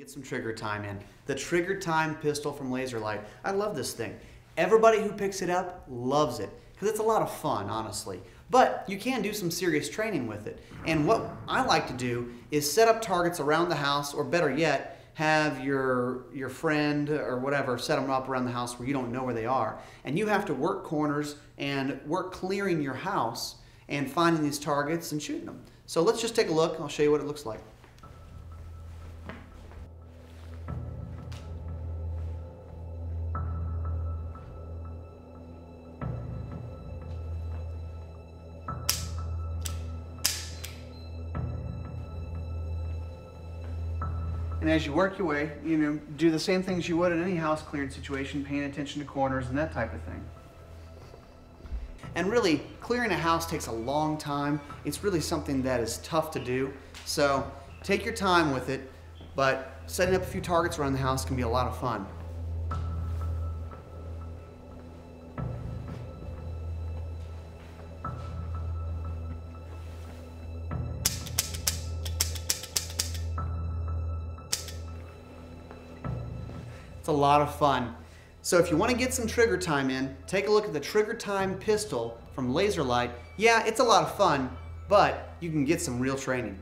Get some trigger time in. The Trigger Tyme pistol from LaserLyte. I love this thing. Everybody who picks it up loves it because it's a lot of fun, honestly. But you can do some serious training with it. And what I like to do is set up targets around the house, or better yet, have your your friend or whatever set them up around the house where you don't know where they are, and you have to work corners and work clearing your house and finding these targets and shooting them. So let's just take a look. I'll show you what it looks like. And as you work your way, you know, do the same things you would in any house clearing situation, paying attention to corners and that type of thing. And really, clearing a house takes a long time. It's really something that is tough to do. So take your time with it, but setting up a few targets around the house can be a lot of fun. It's a lot of fun. So if you want to get some trigger time in, take a look at the Trigger Tyme pistol from LaserLyte. Yeah, it's a lot of fun, but you can get some real training.